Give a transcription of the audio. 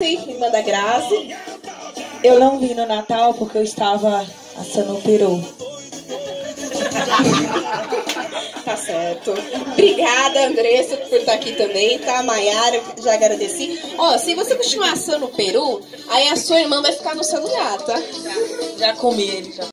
Sei, irmã da Grazi. Eu não vim no Natal porque eu estava assando um peru. Tá certo. Obrigada, Andressa, por estar aqui também, tá? Maiara, já agradeci. Ó, se você continuar assando o peru, aí a sua irmã vai ficar no seu lugar, tá? Já comi ele, já.